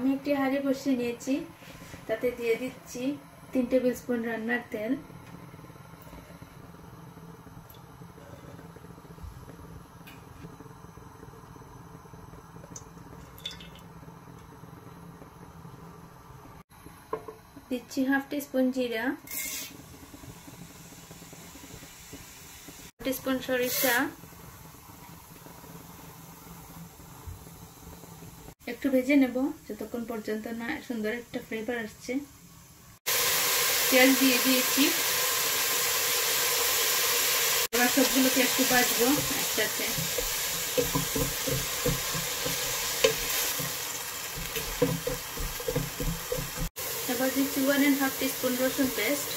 আমি একটি হাঁড়ি বসিয়ে নিয়েছি, তাতে দিয়ে দিচ্ছি তিন টেবিল স্পুন রান্নার তেল। দিচ্ছি হাফ টি স্পুন জিরা স্পুন সরিষা একটু ভেজে নেব, যতক্ষণ পর্যন্ত না সুন্দর একটা ফ্লেভার আসছে। তেল দিয়ে দিয়েছি। এবার সবগুলোকে একটু বাজবো একসাথে। এবার দিচ্ছি ওয়ান অ্যান্ড হাফ টিস্পুন রসুন পেস্ট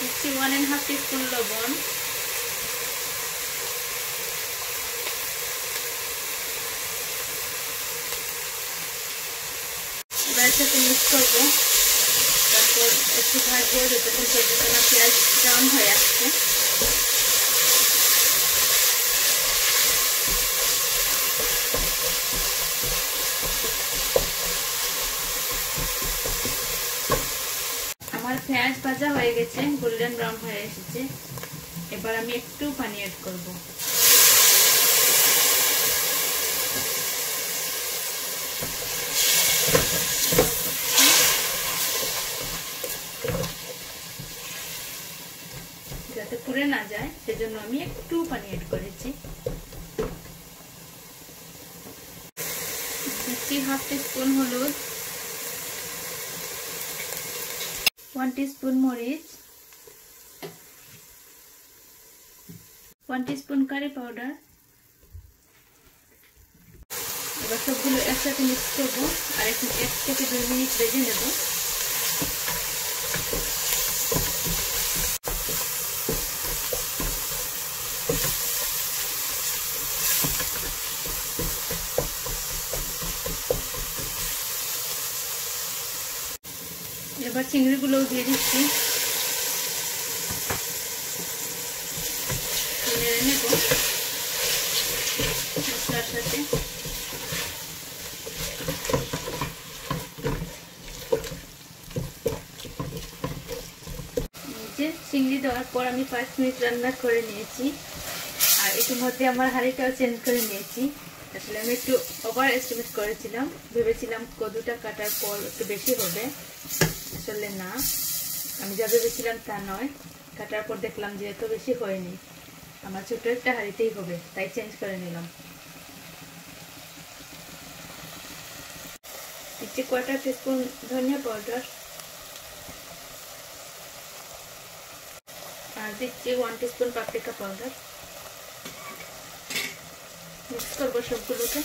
দিচ্ছি ওয়ান অ্যান্ড হাফ টিস্পুন লবণ। তারপর একটু ভাজবো যতক্ষণ পর্যন্ত না পেঁয়াজ ব্রাউন হয়ে আসছে। আমার পেঁয়াজ ভাজা হয়ে গেছে গোল্ডেন ব্রাউন হয়ে এসেছে। এবার আমি একটু পানি অ্যাড করব। যাতে পুড়ে না যায়, সেজন্য আমি একটু পানি অ্যাড করেছি। হাফ টিস্পুন হলুদ। ওয়ান টিস্পুন মরিচ ওয়ান টিস্পুন কারি পাউডার এবার সবগুলো একসাথে মিক্স করব, আর একটু এক থেকে দুই মিনিট ভেজে নেব। এবার চিংড়িগুলোও দিয়ে দিচ্ছি। চিংড়ি দেওয়ার পর আমি পাঁচ মিনিট রান্না করে নিয়েছি। আর ইতিমধ্যে আমার হাঁড়িটাও চেঞ্জ করে নিয়েছি। আসলে আমি একটু ওভার এস্টিমেট করেছিলাম। ভেবেছিলাম কদুটা কাটার পর একটু বেশি হবে। আসলে না। আমি যা ভেবেছিলাম তা নয়। কাটার পর দেখলাম যে এত বেশি হয়নি। আমার ছোট একটা হাঁড়িতেই হবে, তাই চেঞ্জ করে নিলাম। দিচ্ছি কোয়ার্টার টিস্পুন ধনিয়া পাউডার আর দিচ্ছি one teaspoon paprika powder mix করব সবগুলোকে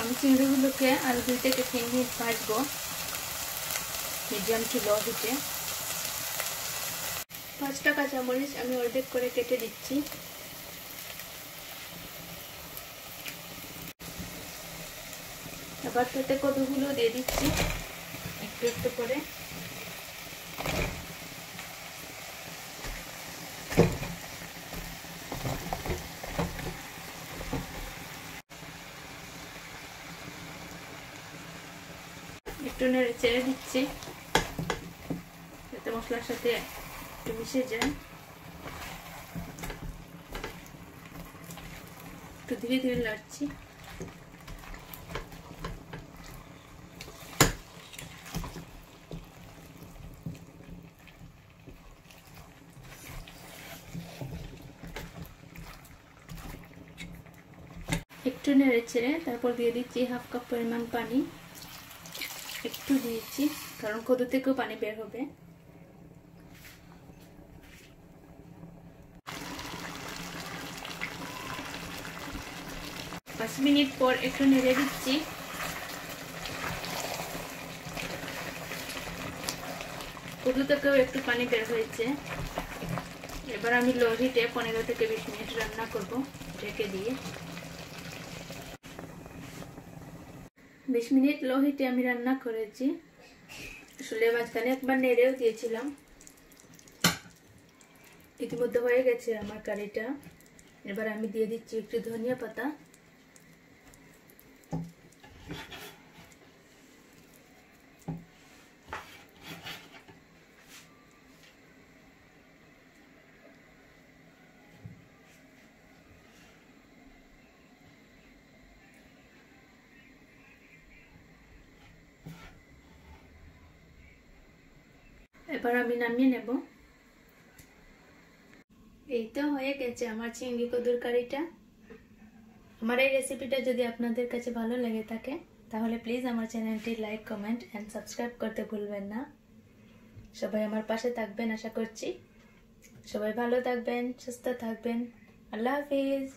আমি চিংড়িগুলোকে আরও দুই থেকে তিন মিনিট ভাজবো মিডিয়াম টু লো হিটে পাঁচটা কাঁচামরিচ আমি অর্ধেক করে কেটে দিচ্ছি। এবার তাতে কতগুলো দিয়ে দিচ্ছি? একটু একটু করে। একটু নেড়ে চেড়ে দিচ্ছি। যাতে মশলার সাথে একটু মিশে যায়। একটু ধীরে ধীরে লাড়ছি একটু নেড়ে ছেড়ে তারপর দিয়ে দিচ্ছি হাফ কাপ পরিমাণ পানি। একটু দিয়েছি, কারণ কদু থেকেও পানি বের হবে। পাঁচ মিনিট পর একটু নেড়ে দিচ্ছি। কদু থেকেও একটু পানি বের হয়েছে। এবার আমি লো হিটে পনেরো থেকে বিশ মিনিট রান্না করব, ঢেকে দিয়ে। বিশ মিনিট লো হিটে আমি রান্না করেছি। আসলে মাঝখানে একবার নেড়েও দিয়েছিলাম। ইতিমধ্যে হয়ে গেছে আমার কারিটা। এবার আমি দিয়ে দিচ্ছি একটু ধনিয়া পাতা। এবার আমি নামিয়ে নেব। এই তো হয়ে গেছে আমার চিংড়ি কদুর কারিটা। আমার এই রেসিপিটা যদি আপনাদের কাছে ভালো লেগে থাকে, তাহলে প্লিজ আমার চ্যানেলটি লাইক কমেন্ট অ্যান্ড সাবস্ক্রাইব করতে ভুলবেন না। সবাই আমার পাশে থাকবেন, আশা করছি। সবাই ভালো থাকবেন, সুস্থ থাকবেন। আল্লাহ হাফিজ।